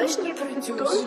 Точно продюсер.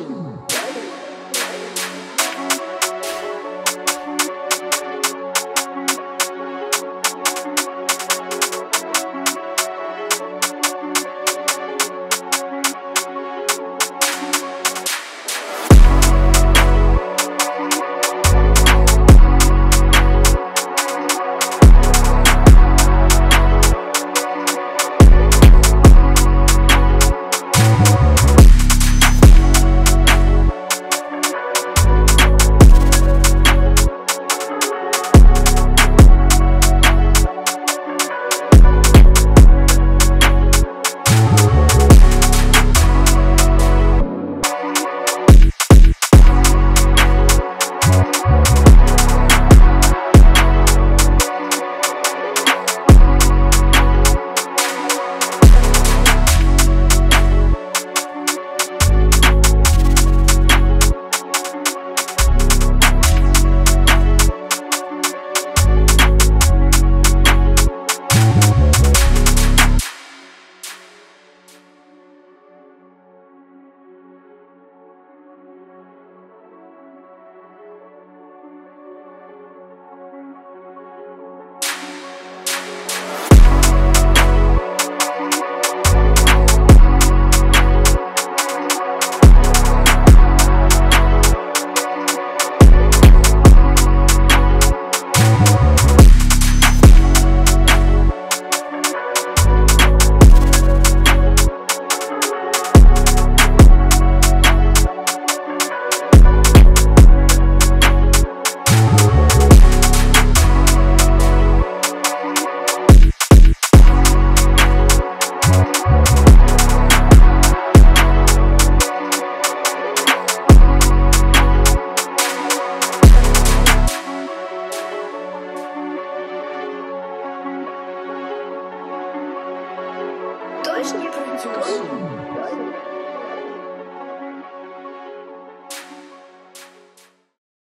신이그런 지.